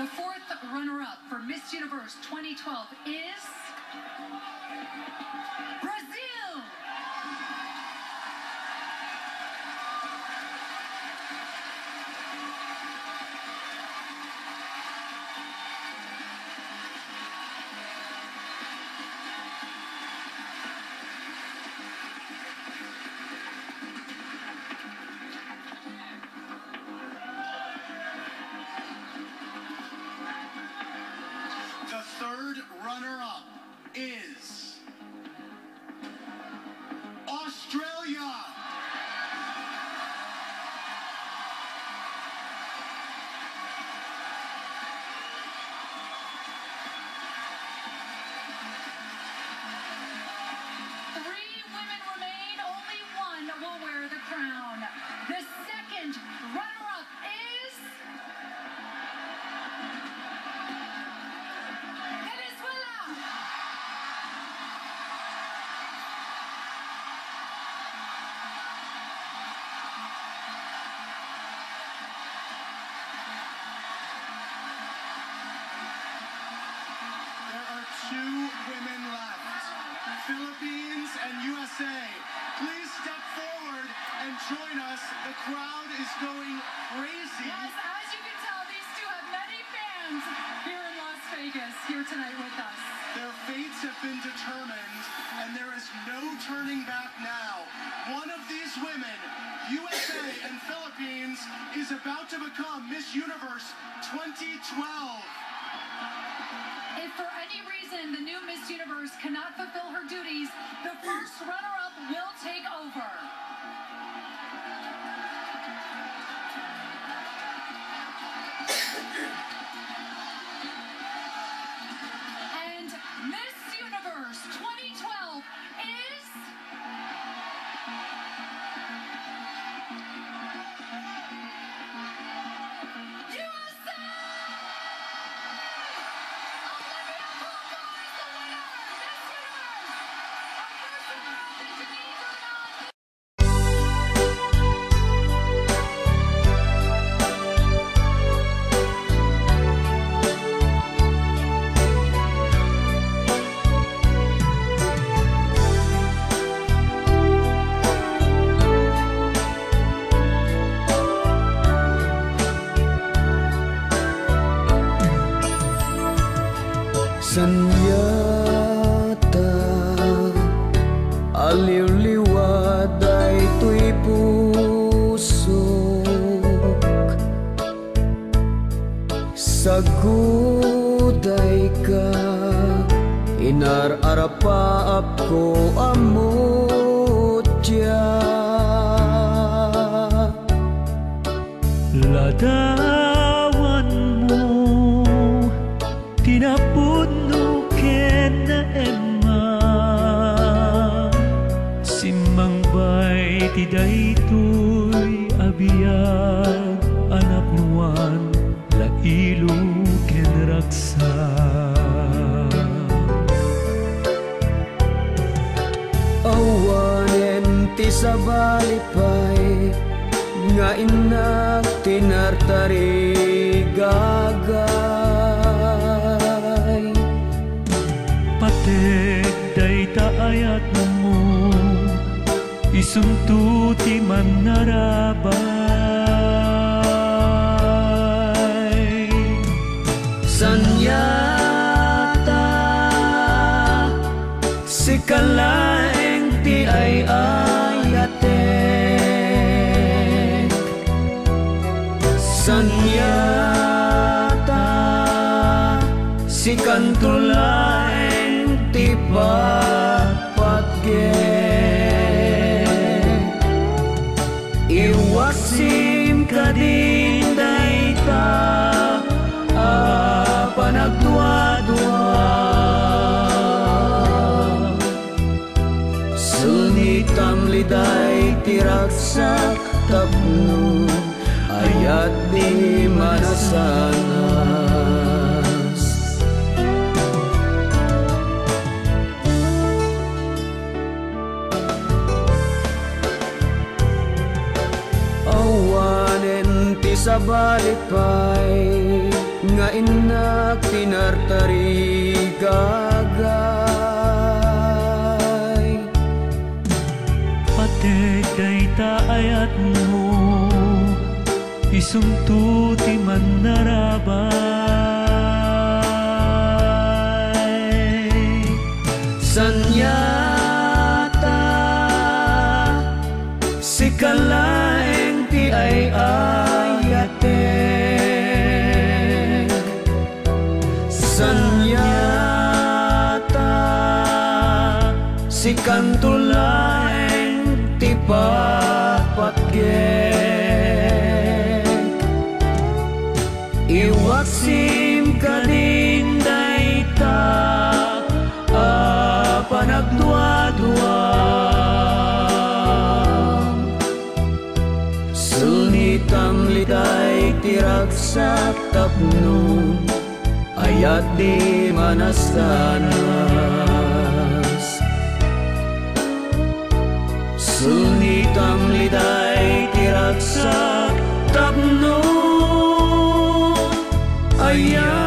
The fourth runner-up for Miss Universe 2012 is Brazil. Been determined, and there is no turning back now. One of these women, USA and Philippines, is about to become Miss Universe 2012. If for any reason the new Miss Universe cannot fulfill her duties, the first runner-up will take Sanyata Aliw-liwad ay ito'y pusok. Saguday ka Inar-arapaap ko amutya Ladawan Simmang bay ti daytoy abiyag Anak nuan la ilo ken raksa Awanen ti sabalipay Nga inak tinartari gagay. Patek day taayat mo Isuntuti man narabay Sanyata Si kalaeng ti ay ayatek Sanyata Si kantulaeng ti patpatgek Iwasim ka din dayta a panagdwa-dwa Sunitam liday tiraksak tapno Ayat di manasanas Awanen ti sabalipay nga inak tinartari gagay. Patek dayta ayat mo Isumtuti man narabay Si kantulaeng ti papatgen Iwaksim ka din dayta a panagdwa-dwa Sunitam liday tiragsak tapno Ayat di Suni tam li dai ti rak sa tap no ayah